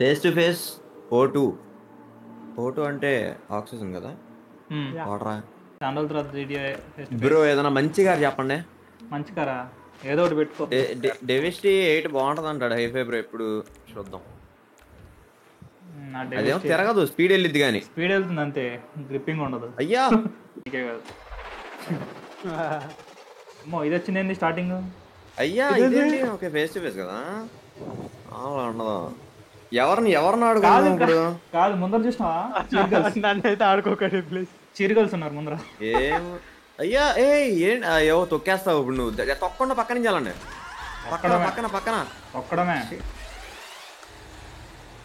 Face to face O two O two అంటే oxygen కదా? Hmm. వాడరా. చాలా తర్వాత బ్రో ఏదైనా మంచిగా చెప్పండి. మంచి కారా ఏదో ఒకటి పెట్టుకో. డెవిస్టీ ఎయిట్ బాగుంటది అంటాడు హైఫై బ్రో ఎప్పుడు చూద్దాం. అదేమో తిరగదు స్పీడ్ వెళ్ళిద్ది కానీ. స్పీడ్ వెళ్తుంది అంతే గ్రిప్పింగ్ ఉండదు. అయ్యా! నీకే కాదు. అమ్మో ఇది వచ్చింది ఏంది స్టార్టింగ్ అయ్యా ఇదేంటి? ఓకే ఫేస్ టు ఫేస్ కదా. అలా ఉండదు? ఎవరిని ఎవరిని ఆడుకున్నాం ఇప్పుడు? కాదు ముందర చూసినావా? నన్ను అయితే ఆడుకోకండి ప్లీజ్. చీరగల్స్ ఉన్నారు ముందర. ఏం అయ్యా ఏ ఏంటి ఏవో తొక్కేస్తావు ఇప్పుడు నువ్వు. తొక్కకుండా పక్కన నుంచి వెళ్ళండి. పక్కన పక్కన పక్కన. ఒక్కడమే.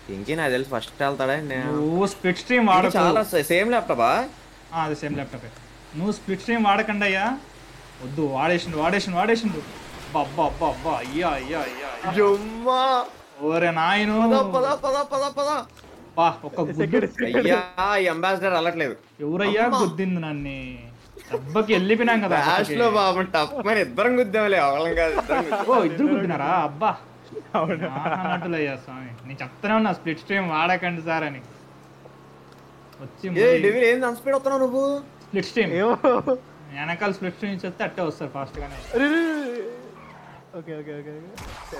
ఇంకే నాకు తెలిసి ఫస్ట్ వెళ్తాడా నేను నువ్వు స్ప్లిట్ స్ట్రీమ్ వాడకు. చాలా సేమ్ ల్యాప్టాపా ఆ, అది సేమ్ ల్యాప్టాప్ నువ్వు స్ప్లిట్ స్ట్రీమ్ వాడకండి అయ్యా. వద్దు వాడేసిండు వాడేసిండు వాడేసిండు. అబ్బా అబ్బా అబ్బా అయ్యా అయ్యా అయ్యా. అయ్యా. జుమ్మా ఓరే నాయను. పద పద పద పద పా ఒక్క గుద్దు. అయ్యా ఈ అంబాసిడర్ వెళ్ళట్లేదు ఎవరయ్యా గుద్దింది నన్ను? దెబ్బకి వెళ్ళిపోయినాం కదా ఫ్లాష్లో బాబు టప్ మరి ఇద్దరం గుద్దాంలే అవలం కాదు. ఓ ఇద్దరు గుద్దినారా? అబ్బా. అన్నట్టులయ్యా స్వామి. నేను చెప్తానే ఉన్నా స్ప్లిట్ స్ట్రీమ్ వాడకండి సార్ అని. వచ్చి ఏ స్పీడ్ వస్తున్నావు నువ్వు? స్ప్లిట్ స్ట్రీమ్ వెనకాల స్ప్లిట్ స్ట్రీమ్ చెప్తే అట్టే వస్తారు ఫాస్ట్ గానే. ఓకే ఓకే ఓకే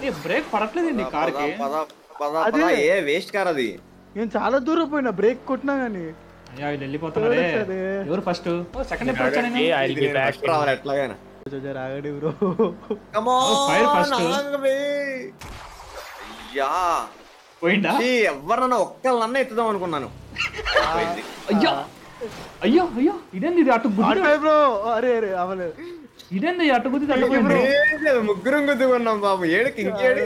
ఏ బ్రేక్ పడట్లేదండి పద కార్కి? పద పద అదే. పద ఏ వేస్ట్ కార్ అది? నేను చాలా దూరం పోయినా బ్రేక్ కొట్టినా కానీ అయ్యా వీళ్ళు వెళ్ళిపోతున్నారే. ఎవరు ఎవరు ఫస్ట్ సెకండ్ ఎప్పుడు వచ్చా నేను? ఇది నేను first రావాలి ఎట్లాగైనా. రాగడి bro. Come fire on, first. ఆగవే. అయ్యా. పోయిందా ఛీ, ఎవరినన్నా ఒక్కళ్ళన్నా ఎత్తుదాం అనుకున్నాను. అయ్యో అయ్యో అయ్యో ఇదేంది ఇది? అటు బ్రో. అరే అరే అవలేదు. ఇదేంది అటు గుద్ది ముగ్గురం గుద్దుకున్నాం బాబు. ఏడుకి ఇంకేడు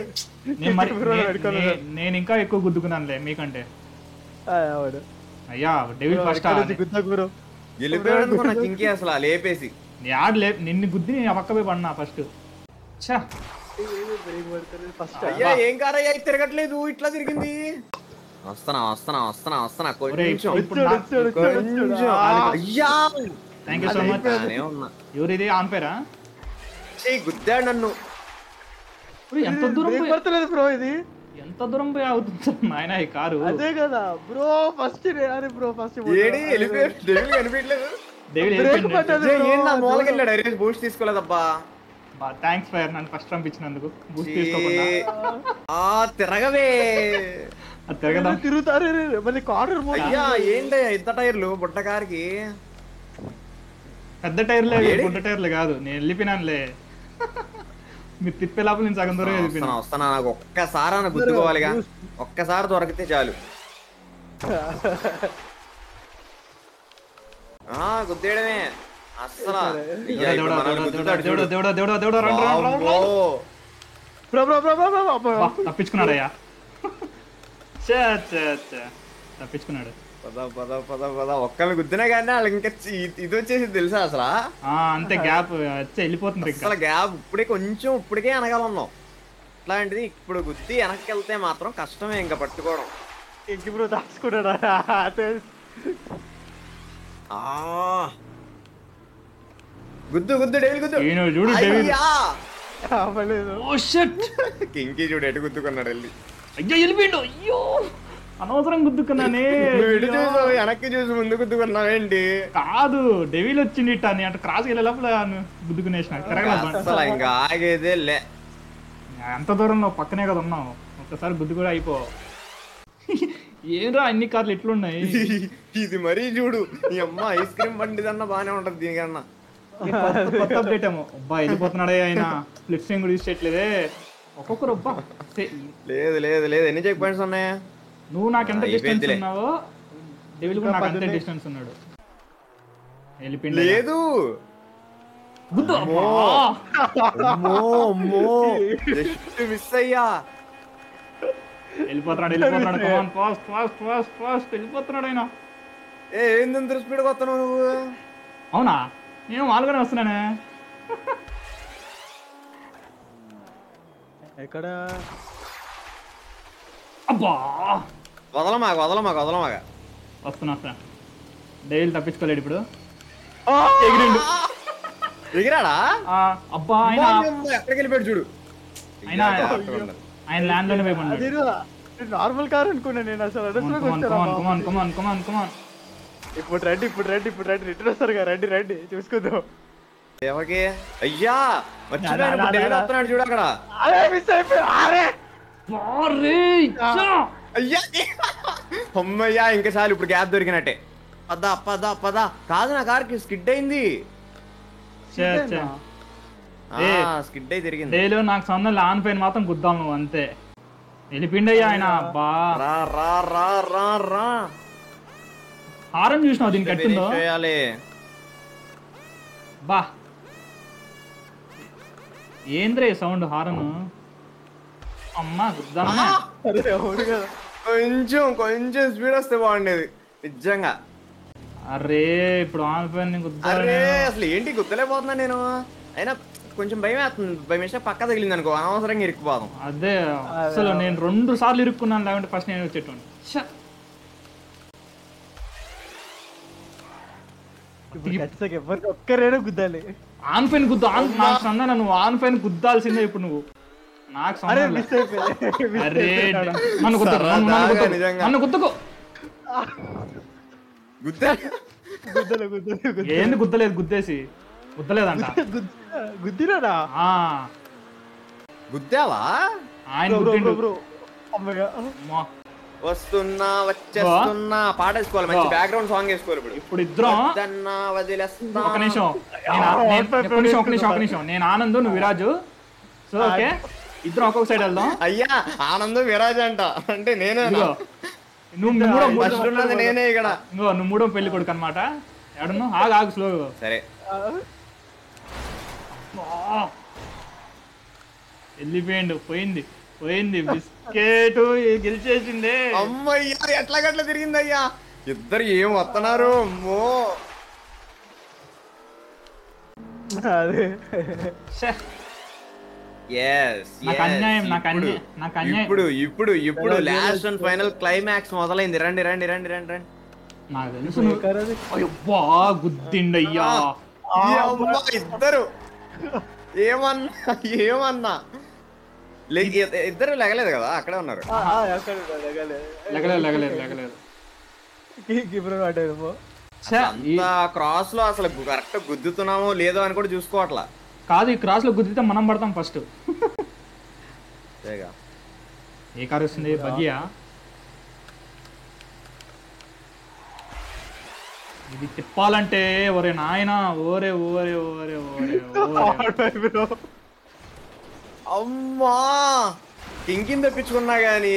నేను ఇంకా ఎక్కువ గుద్దుకున్నానులే మీకంటే. అయ్యా డెవిల్ ఫస్ట్? అసలు ఆ లేపేసి. యాడ్ లే నిన్ను గుద్ది నేను పక్క పోయి పడినా ఫస్ట్. ఛా. బ్రేక్ పడుతుంది ఫస్ట్? అయ్యా ఏం కారయ్యా ఇది తిరగట్లేదు ఇట్లా తిరిగింది. వస్తున్నా వస్తున్నా వస్తున్నా వస్తున్నా కొంచెం అయ్యా! థ్యాంక్ యూ సో మచ్ ఎవరు ఇది ఆన్ పేరా గుద్దాడు నన్ను. ఎంత దూరం పడతలేదు బ్రో ఇది. ఎంత దూరం పోయి అవుతుంది నాయన ఈ కారు. అదే కదా బ్రో ఫస్ట్ అరే బ్రో ఫస్ట్ ఏడి డెవిల్ కనిపించలేదు అరే బూస్ట్ తీసుకోలేదబ్బా. థ్యాంక్స్ ఫైర్ నన్ను ఫస్ట్ పంపించినందుకు బూస్ట్. తీసుకోకుండా. ఆ తిరగవే. తిరగదాం? తిరుగుతారు మళ్ళీ కార్నర్ అయ్యా ఏంటి ఇంత టైర్లు? బుట్ట కార్కి. పెద్ద టైర్లే? గుడ్డ టైర్లు కాదు. నేను వెళ్ళిపోయినానులే. మీరు తిప్పే లోపల నేను సగం దూరం వెళ్ళిపోయినా. వస్తున్నా నాకు ఒక్కసారి అని గుర్తుకోవాలిగా ఒక్కసారి దొరికితే చాలు. ఆ గుద్దేయడమే. అస్సలు. తప్పించుకున్నాడయ్యా. ఛే, ఛే, ఛే. తప్పించుకున్నాడు. పద పద పద పద. ఒక్కరిని గుద్దినా కానీ వాళ్ళకి ఇంకా ఇది వచ్చేసి తెలుసా అసలు? ఆ, అంతే గ్యాప్ వచ్చి వెళ్ళిపోతుంది ఇంకా. అసలు గ్యాప్ ఇప్పుడే కొంచెం ఇప్పటికే వెనకాల ఉన్నాం ఇట్లాంటిది ఇప్పుడు గుద్ది వెనక్కి వెళ్తే మాత్రం కష్టమే ఇంకా పట్టుకోవడం. దాచుకున్నాడా అదే. ఆ. గుద్దు గుద్దు డేవిల్ గుద్దు. చూడు డేవిడ్ అయ్యా అవ్వలేదు. ఓ షట్! కింకి చూడు ఎటు గుద్దుకున్నాడు వెళ్ళి. అయ్యో వెళ్ళిపోయిండు. అయ్యో! అనవసరం గుద్దుకున్నానే. వెనక్కి చూసి ముందు గుద్దుకున్నావేంటి కాదు డెవిల్ వచ్చింది ఇట్ట అని అంటే క్రాస్ వెళ్ళే లోపల గుద్దుకునేసిన అసలు ఇంకా ఆగేదే లే. ఎంత దూరంలో పక్కనే కదా ఉన్నావు. ఒక్కసారి గుద్దు కూడా అయిపో. ఏంరా అన్ని కార్లు ఎట్లున్నాయి ఇది మరీ చూడు. ఈ అమ్మ ఐస్ క్రీమ్ బండిదన్నా బానే ఉంటది దీనికన్నా. కొత్త అప్డేట్ ఏమో. అబ్బా వెళ్ళిపోతున్నాడే ఆయన. ఫ్లిప్ స్క్రీన్ కూడా యూస్ చేయట్లేదే. ఒక్కొక్కరు అబ్బా. లేదు లేదు లేదు. ఎన్ని చెక్ పాయింట్స్ ఉన్నాయా? నువ్వు నాకు ఎంత డిస్టెన్స్. ఉన్నావో డెవిల్ కూడా నాకు అంతే డిస్టెన్స్ ఉన్నాడు. వెళ్ళిపోయిండు లేదు. జస్ట్ మిస్ అయ్యా. వెళ్ళిపోతున్నాడు వెళ్ళిపోతున్నాడు. Come on fast fast fast fast వెళ్ళిపోతున్నాడు ఆయన. ఏ ఏంది ఇంత స్పీడ్ వస్తున్నావు నువ్వు? అవునా? నేను మామూలుగానే వస్తున్నానే. ఎక్కడ? అబ్బా. వదలమాక వదలమాక వదలమాక. వస్తున్నా వస్తున్నా. డైలీ తప్పించుకోలేడు ఇప్పుడు! ఎగిరిండు. ఎగిరాడా? అబ్బా ఆయన ఎక్కడికి వెళ్ళిపోయాడు చూడు. ఉండాలి. ఆయన ల్యాండ్లోనే పోయి పడ్డాడు. అదిరు నార్మల్ కార్ అనుకున్నా నేను అసలు. కమాన్ కమాన్ కమాన్ కమాన్ ఇప్పుడు రండి ఇప్పుడు రండి ఇప్పుడు రండి. రిటర్న్ వస్తారు కదా రండి రండి. చూసుకుందాం. ఎవరికి? అయ్యా. వస్తున్నాడు చూడు అక్కడ. అరే మిస్ అయిపోయి అరే! అయ్యా! అమ్మయ్యా ఇంకా చాలు ఇప్పుడు గ్యాప్ దొరికినట్టే. పదా పదా పదా. కాదు నా కార్కి స్కిడ్ అయింది. స్కిడ్ అయి తిరిగింది. డైలీ నాకు సొంత లాన్ పైన మాత్రం గుద్దాం నువ్వు అంతే. ఆయన బా రా రా రా రా రా. హారం చూసినావు దీనికి కట్టిందో? చేయాలి. బా. ఏంద్రే సౌండ్ హారన్ అమ్మా గుద్దామా అరే అవును కదా. కొంచెం కొంచెం స్పీడ్ వస్తే బాగుండేది. నిజంగా. అరే ఇప్పుడు ఆన్ పైన అరే అసలు ఏంటి గుర్తులేకపోతున్నా నేను? అయినా కొంచెం భయం వేస్తుంది. భయం వేస్తే పక్క తగిలింది అనుకో అనవసరంగా ఇరుక్కుపోదాం. అదే అసలు నేను రెండు సార్లు ఇరుక్కున్నాను లేకుంటే ఫస్ట్ నేను వచ్చేటోండి ఎవరికి ఒక్కరైనా గుద్దాలి. ఆన్ పైన గుద్దు ఆన్ నాకు సందా నువ్వు ఆన్ పైన గుద్దాల్సిందే ఇప్పుడు నువ్వు. ఏంది గుద్దలేదు గుద్దేసి? గుద్దలేదంట. గుద్ద- గుద్దినాడా? ఆ, గుద్దావా? ఆయన. వస్తున్నా వచ్చేస్తున్నా. పాట వేసుకోవాలి మంచి. బ్యాక్గ్రౌండ్ సాంగ్ వేసుకోవాలి ఇప్పుడు. ఇప్పుడు ఇద్దరం వదిలేస్తున్నా. ఒక నిమిషం. నేను ఆ- నేను- ఒక నిమిషం ఒక నిమిషం ఒక నిమిషం. నేను ఆనంద్ నువ్వు విరాజు. So okay? ఇద్దరం ఒక్కొక్క సైడ్ వెళ్దాం. అయ్యా ఆనందం విరాజ్ అంట. అంటే నేనే నువ్వు మూడో నేనే ఇక్కడ. ఇంకో నువ్వు మూడో పెళ్ళి కొడుకు అనమాట ఎడను ఆగు ఆగు స్లో సరే. వెళ్ళిపోయిండు పోయింది పోయింది. బిస్కెట్ గెలిచేసిండే అమ్మయ్యా ఎట్లా గట్ల తిరిగింది అయ్యా ఇద్దరు ఏం వస్తున్నారు అమ్మో. అదే. ఇప్పుడు ఇప్పుడు ఇప్పుడు లాస్ట్ అండ్ ఫైనల్ క్లైమాక్స్ మొదలైంది. రండి రండి రండి రండి రండి. నాకు తెలుసు గుద్దిండయ్యా ఇద్దరు. ఏమన్నా ఏమన్నా. ఇద్దరు లెగలేదు కదా అక్కడే ఉన్నారు. క్రాస్లో అసలు కరెక్ట్ గుద్దుతున్నామో లేదో అని కూడా చూసుకోవట్లా. కాదు ఈ క్రాస్లో గుద్దితే మనం పడతాం ఫస్ట్. ఏ కారు వస్తుంది? బగియా ఇది తిప్పాలంటే ఒరే నాయన ఓరే ఓరే ఓరే ఓరే ఓరే. బ్రో. అమ్మా! కింకిని తెప్పించుకున్నా గాని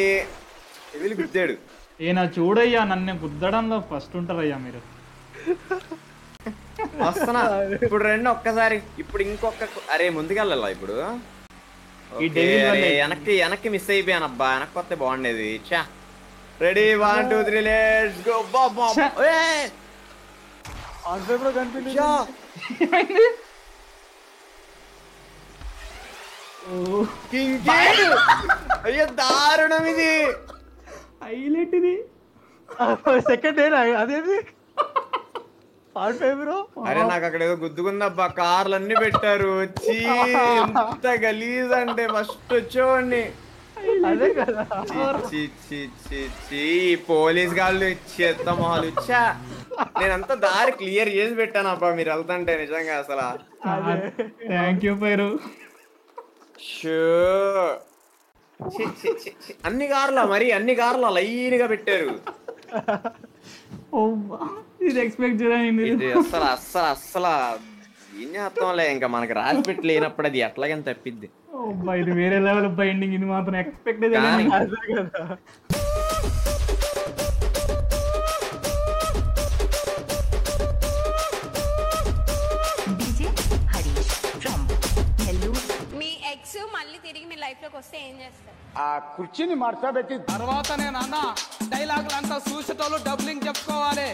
గుద్దాడు. ఈయన చూడయ్యా నన్ను గుద్దడంలో ఫస్ట్ ఉంటారయ్యా మీరు. వస్తున్నా. ఇప్పుడు రెండు ఒక్కసారి ఇప్పుడు ఇంకొక అరే ముందుకెళ్ళాలా ఇప్పుడు. వెనక్కి వెనక్కి మిస్ అయిపోయాను అబ్బా. వెనక్కి వస్తే బాగుండేది. చా ready one two three let's go ఏమైంది? అయ్యో దారుణం ఇది. హైలైట్ ఇది. సెకండ్ అదేది? అరే నాకు అక్కడ ఏదో గుద్దుకుందబ్బా. కార్లు అన్ని పెట్టారు. చీ ఎంత గలీజ్ అంటే ఫస్ట్ వచ్చేవాడిని. అదే కదా. చి, చి, చి, చి. పోలీస్ గాళ్ళు చెత్త మొహాలు. ఇచ్చా నేనంతా దారి క్లియర్ చేసి పెట్టాను అబ్బా మీరు వెళ్తుంటే నిజంగా అసలు. థ్యాంక్ యూ పేరు. షూ. చి, చి, చి, చి. అన్ని కార్ల మరి? అన్ని కార్ల లైన్గా పెట్టారు. ఇది ఎక్స్పెక్ట్ చేయడానికి ఇది అస్సలు అస్సలు అస్సలు ఏం చేస్తాంలే ఇంకా మనకి రాసి పెట్టి లేనప్పుడు అది ఎట్లాగని తప్పిద్ది. ఇది వేరే లెవెల్ బైండింగ్ ఇది మాత్రం ఎక్స్పెక్ట్ కానీ మళ్ళీ తిరిగి మీ లైఫ్లోకి వస్తే ఏం చేస్తారు? ఆ కుర్చీని మార్చబెట్టి తర్వాత నేను అన్న డైలాగులు అంతా చూసేటోళ్ళు డబ్లింగ్ చెప్పుకోవాలి.